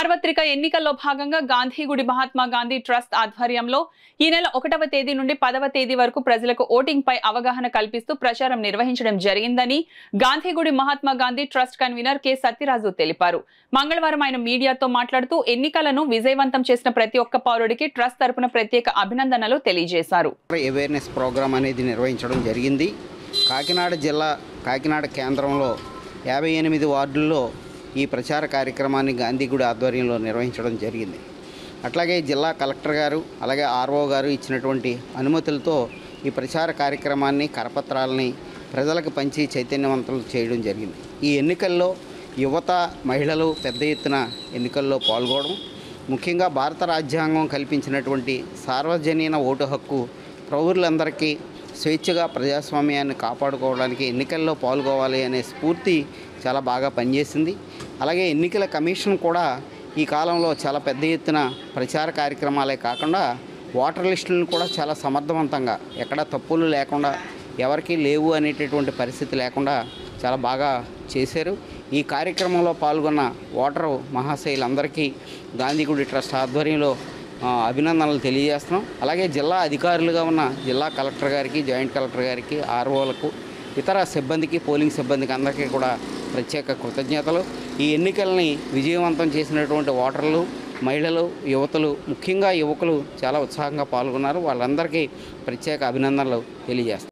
సార్వత్రిక ఎన్నికల్లో భాగంగా గాంధీగుడి మహాత్మా గాంధీ ట్రస్ట్ ఆధ్వర్యంలో ఈ నెల ఒకటవ తేదీ నుండి పదవ తేదీ వరకు ప్రజలకు ఓటింగ్ పై అవగాహన కల్పిస్తూ ప్రచారం నిర్వహించడం జరిగిందని Gandhigudi Mahatma Gandhi trust convener K. Satyaraju తెలిపారు. మంగళవారం ఆయన మీడియాతో మాట్లాడుతూ ఎన్నికలను విజయవంతం చేసిన ప్రతి ఒక్క పౌరుడికి ట్రస్ట్ తరపున ప్రత్యేక అభినందనలు తెలియజేశారు. అవేర్నెస్ ప్రోగ్రాం అనేది నిర్వహించడం జరిగింది. కాకినాడ జిల్లా కాకినాడ కేంద్రంలో యాభై ఎనిమిది వార్డుల్లో ఈ ప్రచార కార్యక్రమాన్ని గాంధీగుడి ఆధ్వర్యంలో నిర్వహించడం జరిగింది. అట్లాగే జిల్లా కలెక్టర్ గారు అలాగే ఆర్ఓ గారు ఇచ్చినటువంటి అనుమతులతో ఈ ప్రచార కార్యక్రమాన్ని కరపత్రాలని ప్రజలకు పంచి చైతన్యవంతం చేయడం జరిగింది. ఈ ఎన్నికల్లో యువత మహిళలు పెద్ద ఎత్తున ఎన్నికల్లో పాల్గొనడం ముఖ్యంగా భారత రాజ్యాంగం కల్పించినటువంటి సార్వజనీన ఓటు హక్కు పౌరులందరికీ స్వేచ్ఛగా ప్రజాస్వామ్యాన్ని కాపాడుకోవడానికి ఎన్నికల్లో పాల్గొవాలి అనే స్ఫూర్తి చాలా బాగా పనిచేసింది. అలాగే ఎన్నికల కమిషన్ కూడా ఈ కాలంలో చాలా పెద్ద ఎత్తున ప్రచార కార్యక్రమాలే కాకుండా ఓటర్ లిస్టులను కూడా చాలా సమర్థవంతంగా ఎక్కడ తప్పులు లేకుండా ఎవరికీ లేవు అనేటటువంటి పరిస్థితి లేకుండా చాలా బాగా చేశారు. ఈ కార్యక్రమంలో పాల్గొన్న ఓటరు మహాశైలందరికీ గాంధీగుడి ట్రస్ట్ ఆధ్వర్యంలో అభినందనలు తెలియజేస్తున్నాం. అలాగే జిల్లా అధికారులుగా ఉన్న జిల్లా కలెక్టర్ గారికి జాయింట్ కలెక్టర్ గారికి ఆర్ఓలకు ఇతర సిబ్బందికి పోలింగ్ సిబ్బందికి అందరికీ కూడా ప్రత్యేక కృతజ్ఞతలు. ఈ ఎన్నికల్ని విజయవంతం చేసినటువంటి ఓటర్లు మహిళలు యువతలు ముఖ్యంగా యువకులు చాలా ఉత్సాహంగా పాల్గొన్నారు. వాళ్ళందరికీ ప్రత్యేక అభినందనలు తెలియజేస్తారు